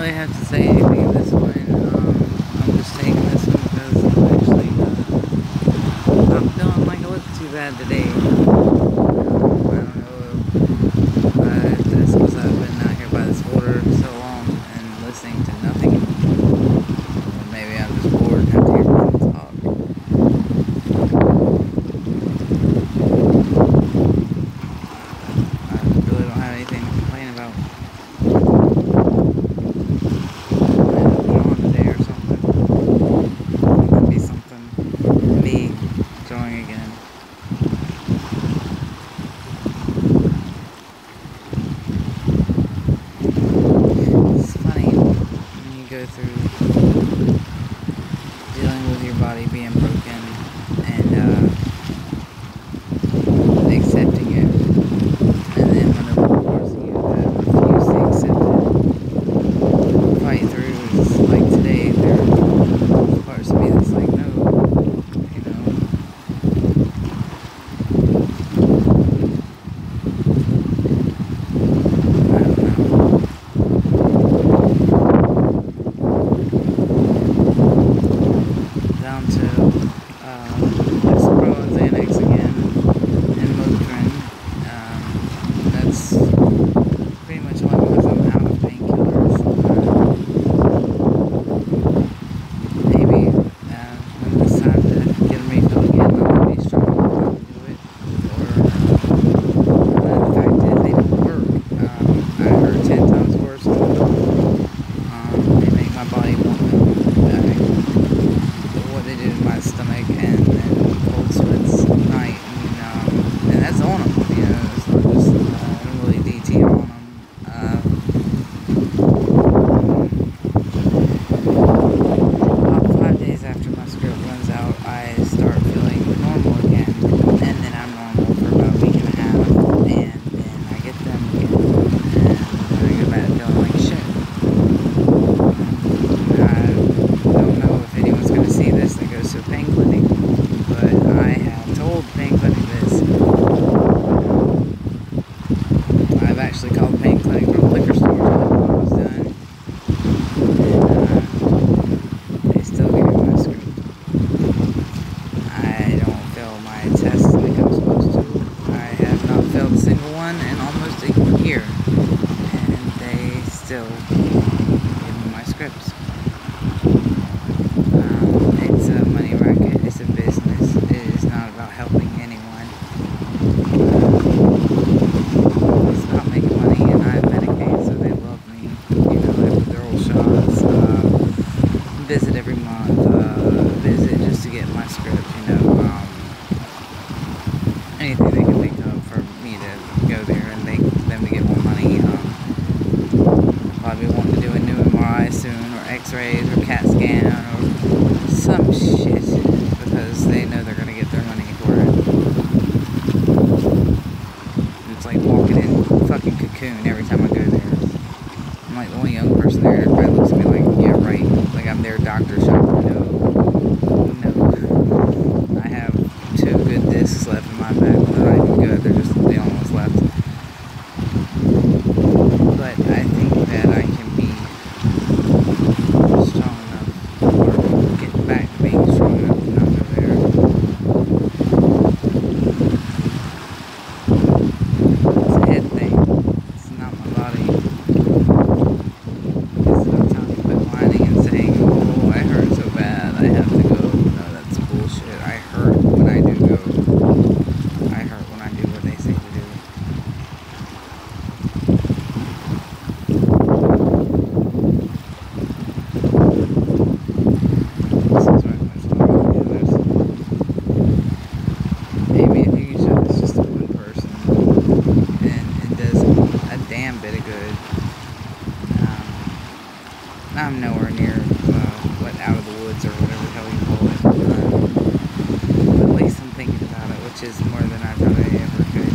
really have to say anything this one. Um, I'm just taking this one because I'm actually, uh, I'm feeling like I look too bad today. still in my scripts. Um, it's a money racket, it's a business, it is not about helping anyone. Um, it's about making money and I medicate so they love me. You know, I put their old shots, uh, visit every month, uh, visit just to get my script, you know. x-rays or CAT scan I'm nowhere near uh, what out of the woods or whatever the hell you call it. Uh, at least I'm thinking about it, which is more than I thought I ever could.